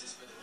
this is for the